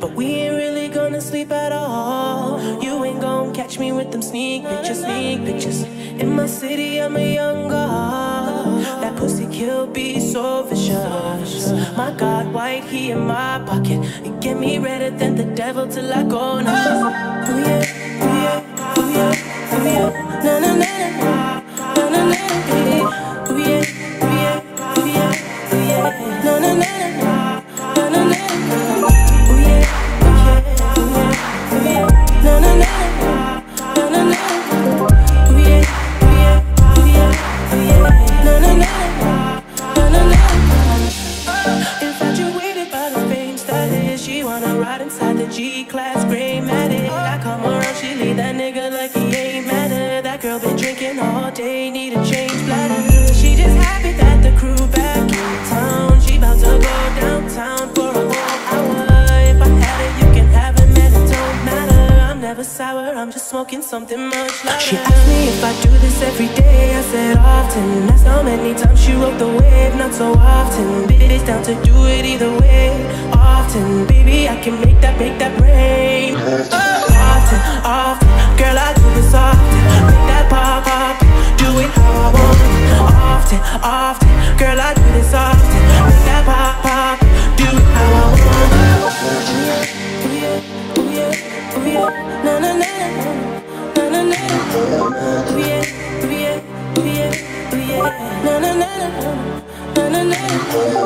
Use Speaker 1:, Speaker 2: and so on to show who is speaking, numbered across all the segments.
Speaker 1: But we ain't really gonna sleep at all. You ain't gonna catch me with them sneak pictures, sneak pictures. In my city, I'm a young god. That pussy kill be so vicious. My God, white he in my pocket. It get me redder than the devil till I go yeah, ooh yeah, ooh yeah, ooh yeah. G-class gray matted. I come around, she leave that nigga like he ain't matter. That girl been drinking all day, need a change bladder. She just happy that the crew back in town. She about to go downtown for a whole hour. If I had it, you can have it, man, it don't matter. I'm never sour, I'm just smoking something much louder. She asked me if I do this every day, I said often. That's how many times she rode the wave, not so often. Down to do it either way, often. Baby, I can make that, make that rain. Often, often, girl, I do this often. Make that pop, pop, do it how I want. Often, often, girl, I do this often. Make that pop, pop, do it how I want. Ooh yeah, ooh yeah, ooh yeah, na na na, na na na. Ooh yeah, ooh yeah, ooh yeah, ooh yeah, na na na, na na na. Ooh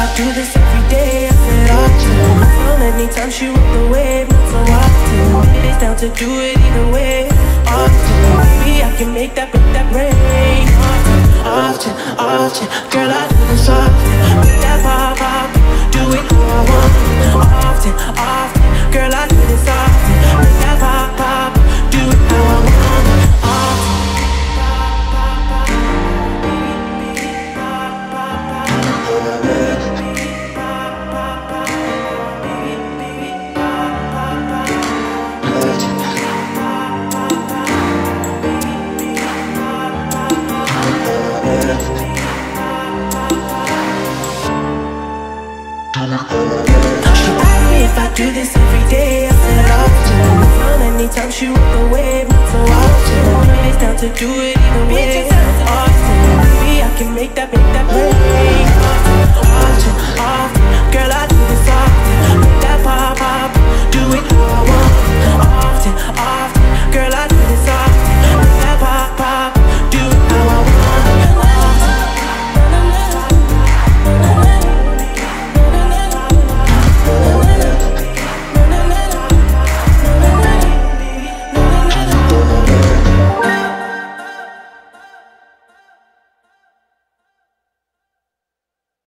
Speaker 1: I do this every day, I said often So many times she the wave, not so often. It's down to do it either way, often Maybe I can make that, make that rain Often, often, often. Girl, I do this often do this every day, I she wave, not so to do it